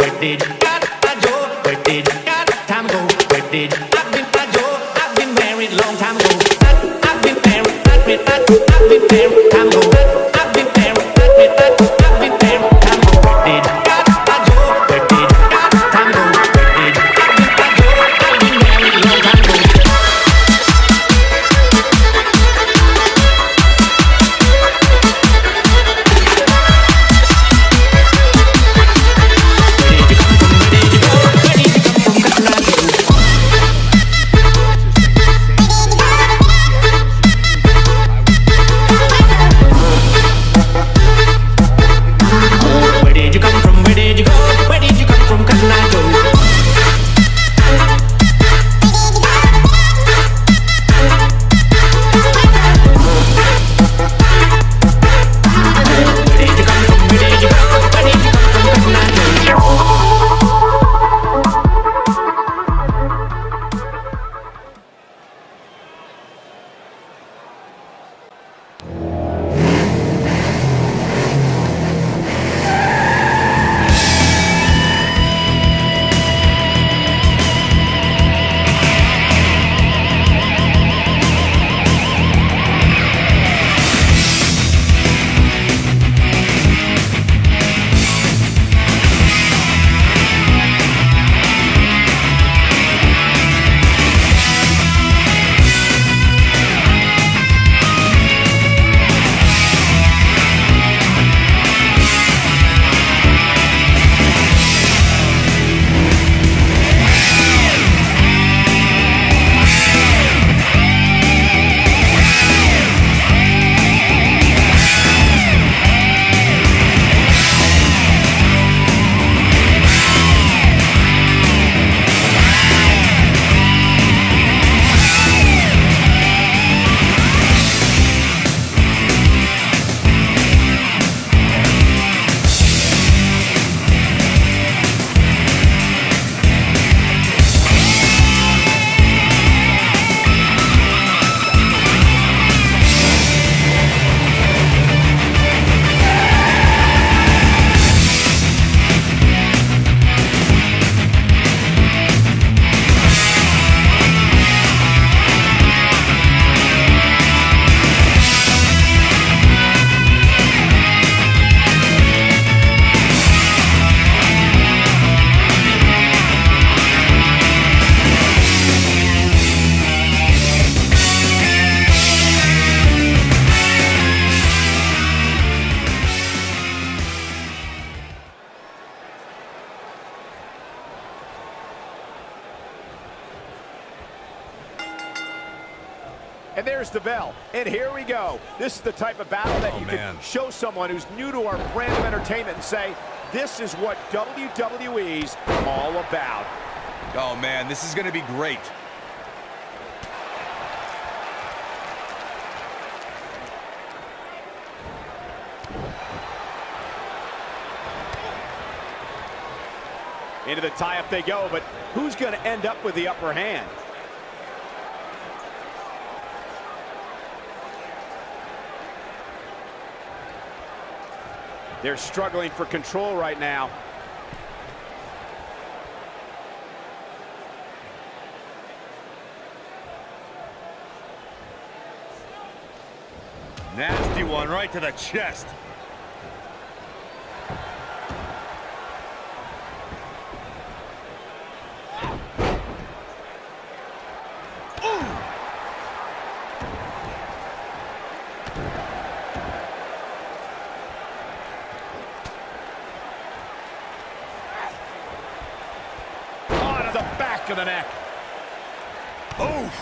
Where did you got a? Where did you time ago? Where did? And there's the bell. And here we go. This is the type of battle that Oh, you man. can show someone who's new to our brand of entertainment and say, this is what WWE's all about. Oh, man, this is going to be great. Into the tie-up they go, but who's going to end up with the upper hand? They're struggling for control right now. Nasty one right to the chest. Onto the back of the neck. Oof.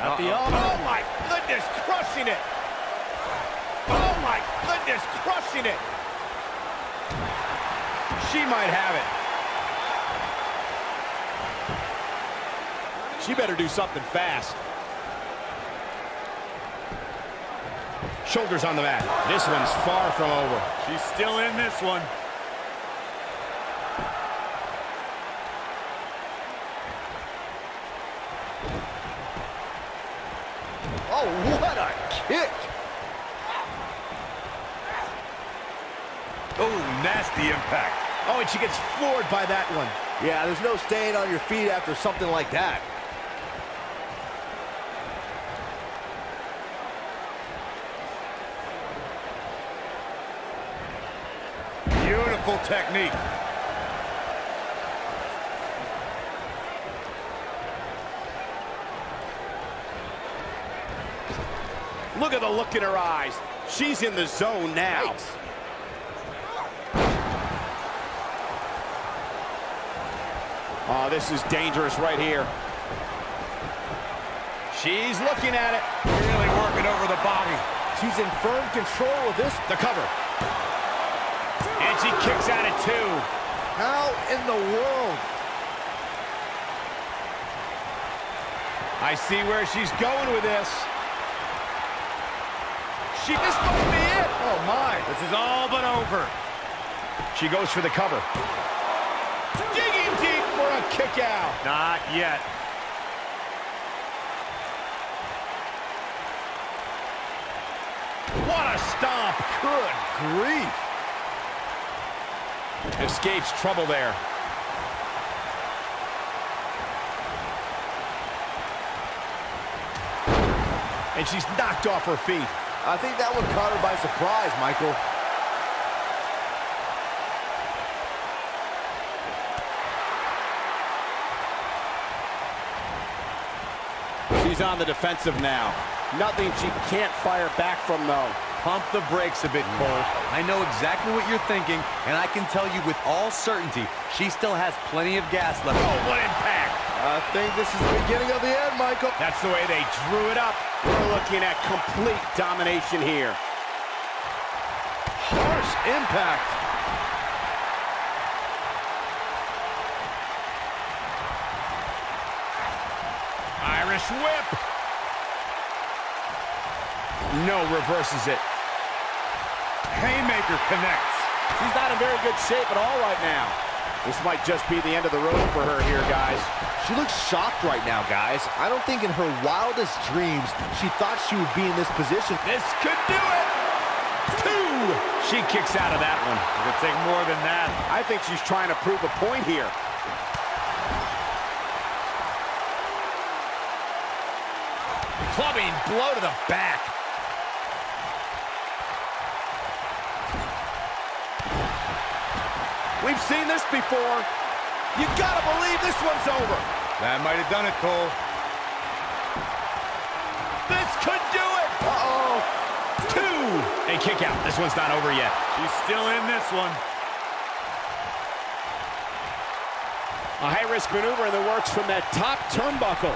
At the elbow. Oh my goodness, crushing it. Oh my goodness, crushing it. She might have it. She better do something fast. Shoulders on the mat. This one's far from over. She's still in this one. what a kick! Oh, nasty impact. Oh, and she gets floored by that one. Yeah, there's no staying on your feet after something like that. Beautiful technique. Look at the look in her eyes. She's in the zone now. Oh, this is dangerous right here. She's looking at it. Really working over the body. She's in firm control of this. The cover. And she kicks out at two. How in the world? I see where she's going with this. She, this might be it. Oh, my. This is all but over. She goes for the cover. Digging deep for a kick out. Not yet. What a stomp. Good grief. Escapes trouble there. And she's knocked off her feet. I think that one caught her by surprise, Michael. She's on the defensive now. Nothing she can't fire back from, though. Pump the brakes a bit, Cole. I know exactly what you're thinking, and I can tell you with all certainty, she still has plenty of gas left. Oh, what impact. I think this is the beginning of the end, Michael. That's the way they drew it up. We're looking at complete domination here. Harsh impact. Irish whip. No, reverses it. Haymaker connects. She's not in very good shape at all right now. This might just be the end of the road for her here, guys. She looks shocked right now, guys. I don't think in her wildest dreams she thought she would be in this position. This could do it. Two. She kicks out of that one. It'll take more than that. I think she's trying to prove a point here. Clubbing blow to the back. We've seen this before. You gotta believe this one's over. That might have done it, Cole. This could do it. Uh-oh. Two. A kick out. This one's not over yet. She's still in this one. A high-risk maneuver in the works from that top turnbuckle.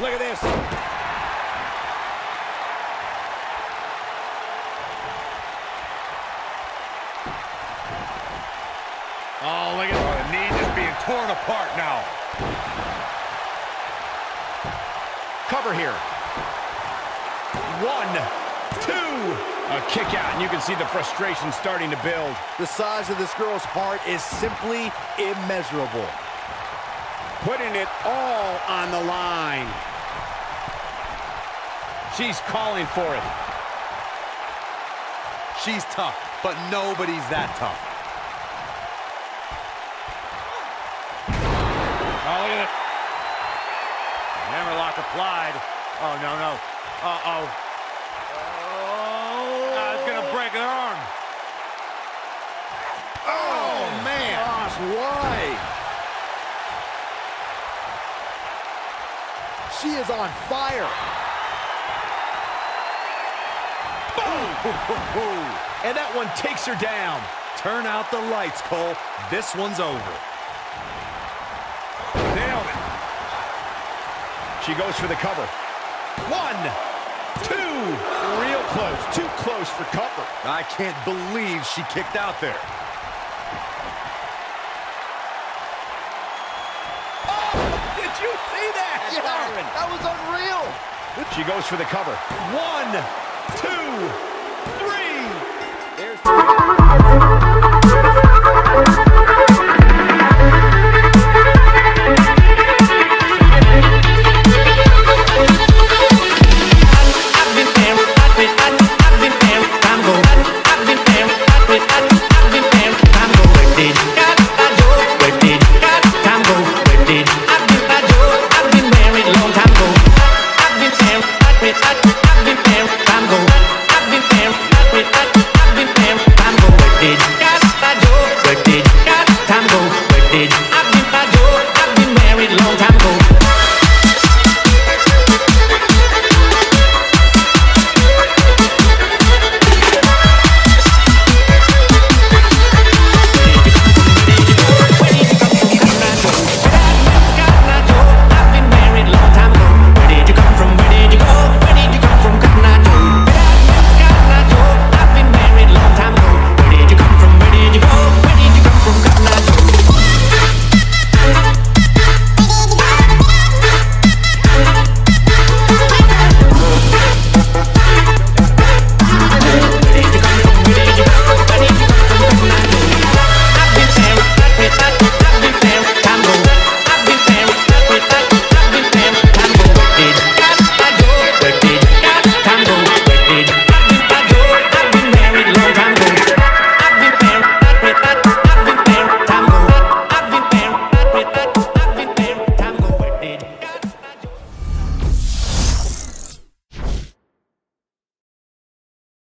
Look at this. Oh, look at the knee just being torn apart now. Cover here. One, two. A kick out, and you can see the frustration starting to build. The size of this girl's heart is simply immeasurable. Putting it all on the line. She's calling for it. She's tough, but nobody's that tough. Look at it. Hammerlock applied. Oh, no, no. Uh-oh. Oh. Ah, it's going to break her arm. Oh, man. Gosh, why? She is on fire. Boom! And that one takes her down. Turn out the lights, Cole. This one's over. Nailed it. She goes for the cover. One, two. Real close. Too close for cover. I can't believe she kicked out there. Oh, did you see that? Yeah, Byron? that was unreal. She goes for the cover. One, two, three. There's